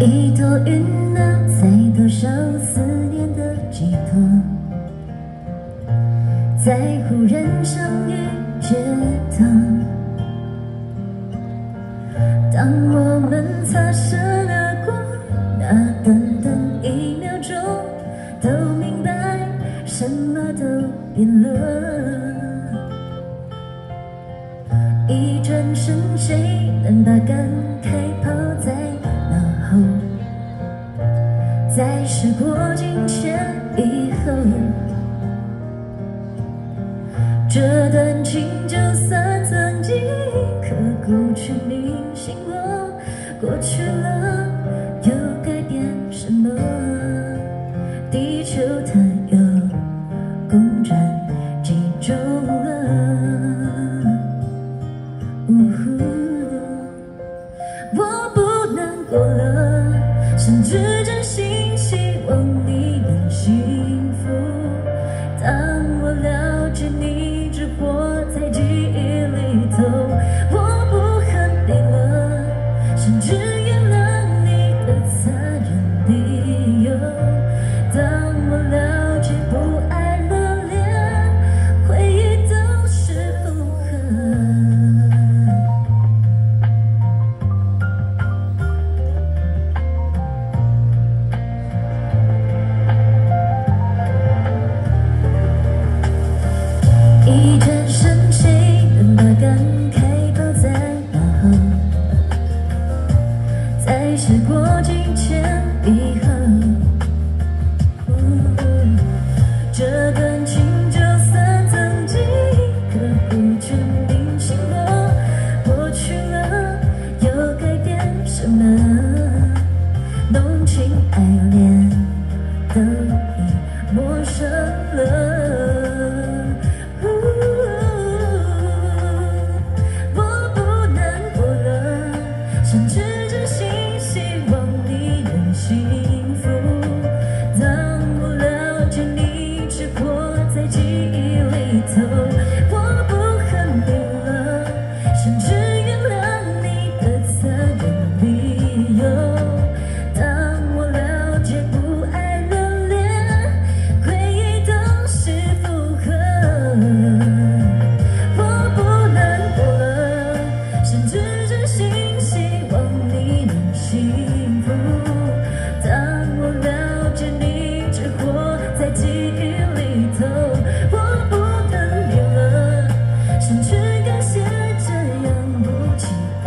一朵云啊，在多少思念的寄托，在乎人生遇觉得，当我们擦身而过，那短短一秒钟，都明白什么都变了。一转身，谁能把感慨抛在脑后？在时过境迁以后，这段情就算曾经刻骨铭心过，过去了 You.